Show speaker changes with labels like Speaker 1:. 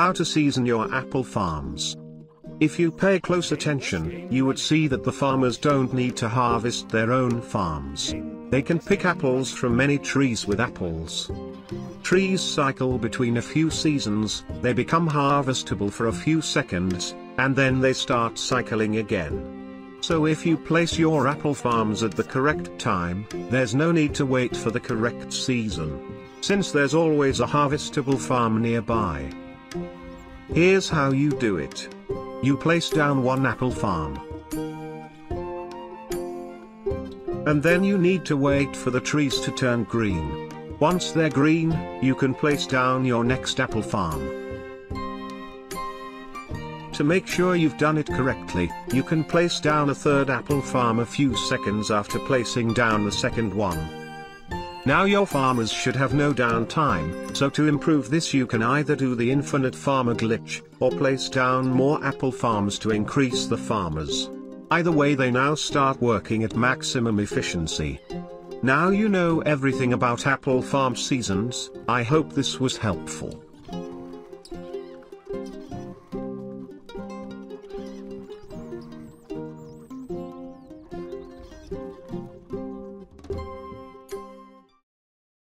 Speaker 1: How to season your apple farms. If you pay close attention, you would see that the farmers don't need to harvest their own farms. They can pick apples from many trees with apples. Trees cycle between a few seasons, they become harvestable for a few seconds, and then they start cycling again. So if you place your apple farms at the correct time, there's no need to wait for the correct season. Since there's always a harvestable farm nearby. Here's how you do it. You place down one apple farm. And then you need to wait for the trees to turn green. Once they're green, you can place down your next apple farm. To make sure you've done it correctly, you can place down a third apple farm a few seconds after placing down the second one. Now your farmers should have no downtime, so to improve this you can either do the infinite farmer glitch, or place down more apple farms to increase the farmers. Either way they now start working at maximum efficiency. Now you know everything about apple farm seasons, I hope this was helpful.